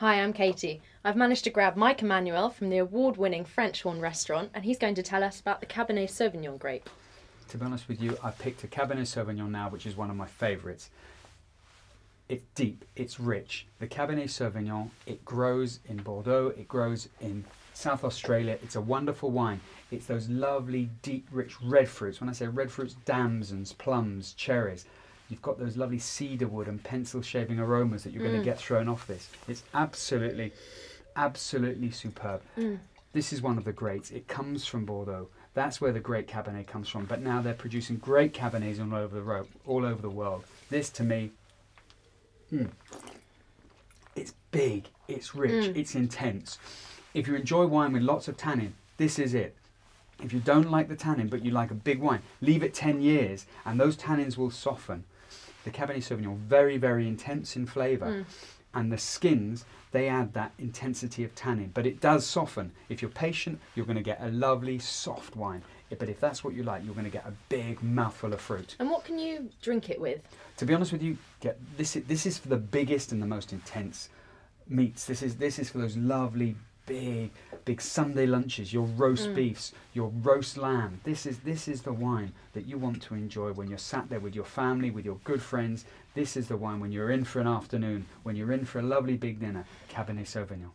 Hi, I'm Katie. I've managed to grab Mike Emmanuel from the award winning French Horn restaurant, and he's going to tell us about the Cabernet Sauvignon grape. To be honest with you, I picked a Cabernet Sauvignon now, which is one of my favourites. It's deep, it's rich. The Cabernet Sauvignon, it grows in Bordeaux, it grows in South Australia. It's a wonderful wine. It's those lovely, deep, rich red fruits. When I say red fruits, damsons, plums, cherries. You've got those lovely cedarwood and pencil shaving aromas that you're going to mm. get thrown off this. It's absolutely, absolutely superb. Mm. This is one of the greats. It comes from Bordeaux. That's where the great Cabernet comes from. But now they're producing great Cabernets all over the ro- all over the world. This, to me, mm, it's big, it's rich, mm. it's intense. If you enjoy wine with lots of tannin, this is it. If you don't like the tannin but you like a big wine, leave it 10 years and those tannins will soften. The Cabernet Sauvignon, very, very intense in flavour. Mm. And the skins, they add that intensity of tannin. But it does soften. If you're patient, you're going to get a lovely, soft wine. But if that's what you like, you're going to get a big mouthful of fruit. And what can you drink it with? To be honest with you, get this. Is, this is for the biggest and the most intense meats. This is this is for those lovely big big Sunday lunches. Your roast mm. beefs, your roast lamb. This is this is the wine that you want to enjoy when you're sat there with your family, with your good friends. This is the wine when you're in for an afternoon, when you're in for a lovely big dinner. Cabernet Sauvignon.